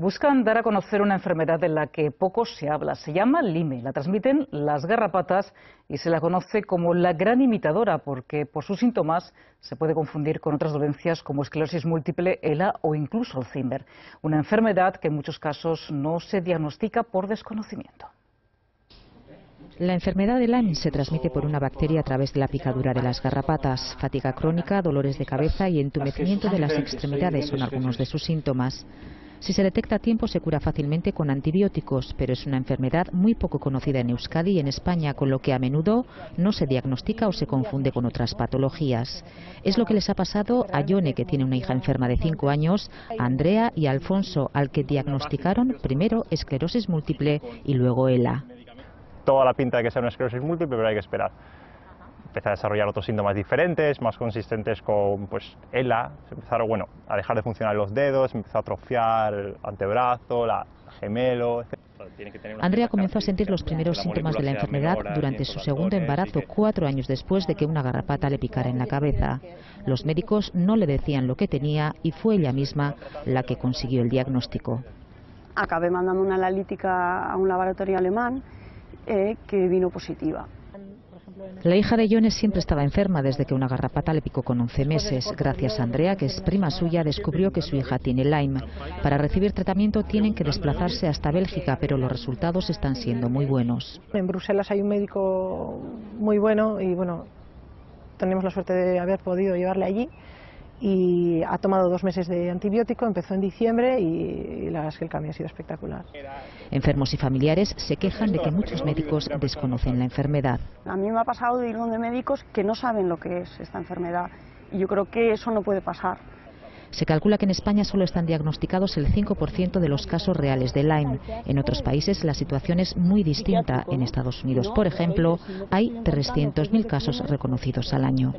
buscan dar a conocer una enfermedad de la que poco se habla. Se llama Lyme, la transmiten las garrapatas y se la conoce como la gran imitadora porque por sus síntomas se puede confundir con otras dolencias como esclerosis múltiple, ELA o incluso Alzheimer. Una enfermedad que en muchos casos no se diagnostica por desconocimiento. La enfermedad de Lyme se transmite por una bacteria a través de la picadura de las garrapatas. Fatiga crónica, dolores de cabeza y entumecimiento de las extremidades son algunos de sus síntomas. Si se detecta a tiempo se cura fácilmente con antibióticos, pero es una enfermedad muy poco conocida en Euskadi y en España, con lo que a menudo no se diagnostica o se confunde con otras patologías. Es lo que les ha pasado a Yone, que tiene una hija enferma de 5 años, a Andrea y a Alfonso, al que diagnosticaron primero esclerosis múltiple y luego ELA toda la pinta de que sea una esclerosis múltiple, pero hay que esperar. Empezar a desarrollar otros síntomas diferentes, más consistentes con pues, ELA, se empezaron bueno, a dejar de funcionar los dedos, empezó a atrofiar el antebrazo, la gemelo, etc. Andrea comenzó a sentir los primeros síntomas de la enfermedad durante su segundo embarazo, cuatro años después de que una garrapata le picara en la cabeza. Los médicos no le decían lo que tenía y fue ella misma la que consiguió el diagnóstico. Acabé mandando una analítica a un laboratorio alemán eh, que vino positiva. La hija de Jones siempre estaba enferma desde que una garrapata le picó con 11 meses. Gracias a Andrea, que es prima suya, descubrió que su hija tiene Lyme. Para recibir tratamiento tienen que desplazarse hasta Bélgica, pero los resultados están siendo muy buenos. En Bruselas hay un médico muy bueno y bueno, tenemos la suerte de haber podido llevarle allí y ha tomado dos meses de antibiótico, empezó en diciembre y la verdad es que el cambio ha sido espectacular. Enfermos y familiares se quejan de que muchos médicos desconocen la enfermedad. A mí me ha pasado de ir donde médicos que no saben lo que es esta enfermedad y yo creo que eso no puede pasar. Se calcula que en España solo están diagnosticados el 5% de los casos reales de Lyme. En otros países la situación es muy distinta. En Estados Unidos, por ejemplo, hay 300.000 casos reconocidos al año.